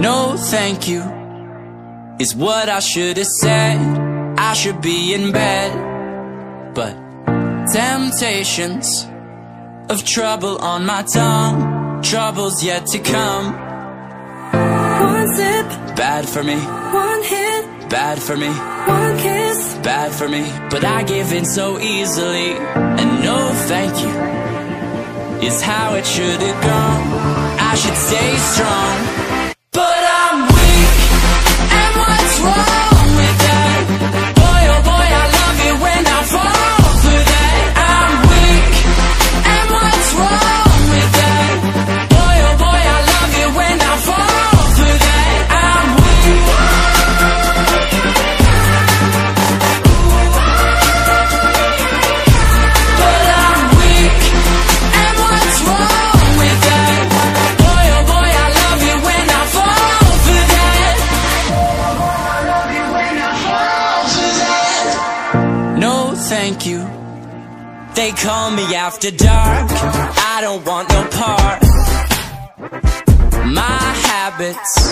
No thank you Is what I should have said. I should be in bed. But Temptations Of trouble on my tongue. Troubles yet to come. One sip, Bad for me. One hit, Bad for me. One kiss. Bad for me. But I give in so easily. And no thank you Is how it should have gone. I should stay strong thank you. They call me after dark. I don't want no part. My habits